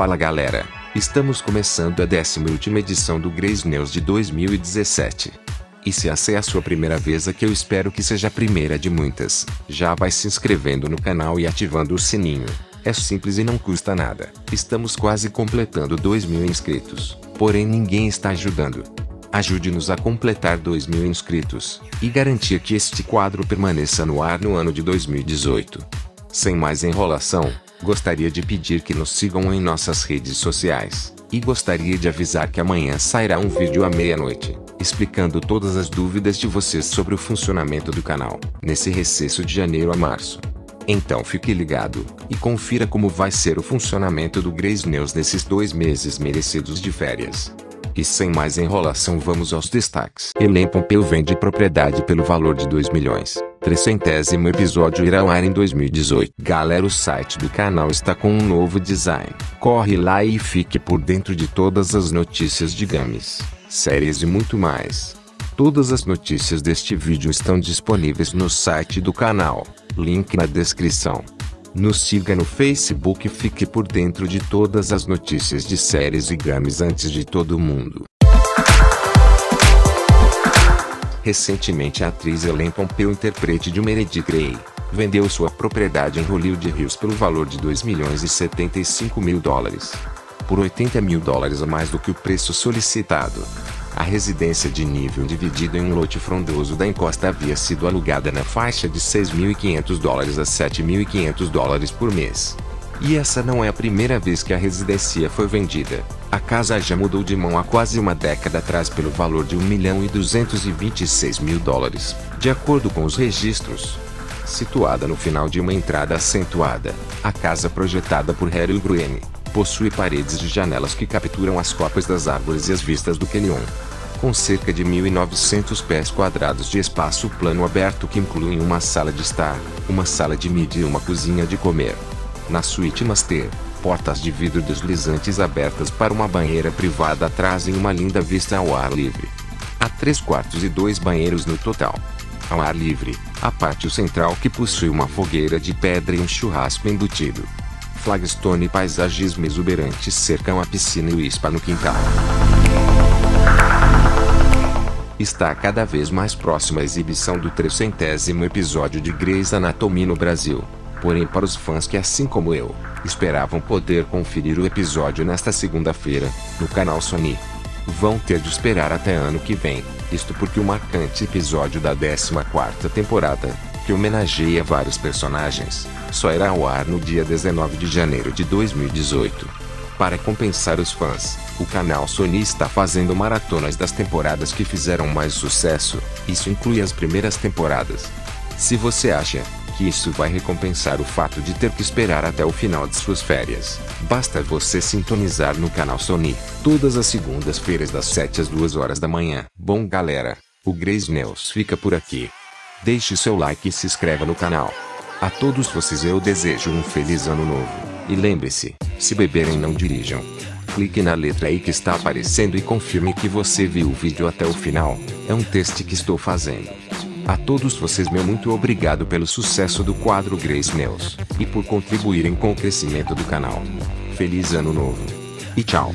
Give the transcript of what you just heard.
Fala galera, estamos começando a décima e última edição do Grace News de 2017. E se essa é a sua primeira vez aqui eu espero que seja a primeira de muitas, já vai se inscrevendo no canal e ativando o sininho. É simples e não custa nada. Estamos quase completando 2 mil inscritos, porém ninguém está ajudando. Ajude-nos a completar 2 mil inscritos, e garantir que este quadro permaneça no ar no ano de 2018. Sem mais enrolação, gostaria de pedir que nos sigam em nossas redes sociais, e gostaria de avisar que amanhã sairá um vídeo à meia-noite, explicando todas as dúvidas de vocês sobre o funcionamento do canal, nesse recesso de janeiro a março. Então fique ligado, e confira como vai ser o funcionamento do Grace News nesses dois meses merecidos de férias. E sem mais enrolação vamos aos destaques. Elen Pompeu vende propriedade pelo valor de 2 milhões. Trecentésimo episódio irá ao ar em 2018. Galera, o site do canal está com um novo design. Corre lá e fique por dentro de todas as notícias de games, séries e muito mais. Todas as notícias deste vídeo estão disponíveis no site do canal. Link na descrição. Nos siga no Facebook e fique por dentro de todas as notícias de séries e games antes de todo mundo. Recentemente a atriz Ellen Pompeu, intérprete de Meredith Grey, vendeu sua propriedade em Hollywood Hills pelo valor de 2 milhões e 75 mil dólares. Por 80 mil dólares a mais do que o preço solicitado. A residência de nível dividido em um lote frondoso da encosta havia sido alugada na faixa de 6.500 dólares a 7.500 dólares por mês. E essa não é a primeira vez que a residência foi vendida. A casa já mudou de mão há quase uma década atrás pelo valor de 1 milhão e 226 mil dólares, de acordo com os registros. Situada no final de uma entrada acentuada, a casa projetada por Harry Gruene possui paredes de janelas que capturam as copas das árvores e as vistas do Canyon. Com cerca de 1.900 pés quadrados de espaço plano aberto que incluem uma sala de estar, uma sala de mídia e uma cozinha de comer. Na suíte Master, portas de vidro deslizantes abertas para uma banheira privada trazem uma linda vista ao ar livre. Há três quartos e dois banheiros no total. Ao ar livre, a pátio central que possui uma fogueira de pedra e um churrasco embutido. Flagstone e paisagismo exuberantes cercam a piscina e o spa no quintal. Está cada vez mais próxima a exibição do trecentésimo episódio de Grey's Anatomy no Brasil. Porém, para os fãs que, assim como eu, esperavam poder conferir o episódio nesta segunda-feira, no canal Sony, vão ter de esperar até ano que vem. Isto porque o marcante episódio da 14ª temporada, que homenageia vários personagens, só irá ao ar no dia 19 de janeiro de 2018. Para compensar os fãs, o canal Sony está fazendo maratonas das temporadas que fizeram mais sucesso, isso inclui as primeiras temporadas. Se você acha que isso vai recompensar o fato de ter que esperar até o final de suas férias, basta você sintonizar no canal Sony, todas as segundas-feiras das 7 às 2 horas da manhã. Bom galera, o Grace News fica por aqui. Deixe seu like e se inscreva no canal. A todos vocês eu desejo um feliz ano novo. E lembre-se, se beberem não dirijam. Clique na letra aí que está aparecendo e confirme que você viu o vídeo até o final. É um teste que estou fazendo. A todos vocês meu muito obrigado pelo sucesso do quadro Grace News, e por contribuírem com o crescimento do canal. Feliz ano novo. E tchau.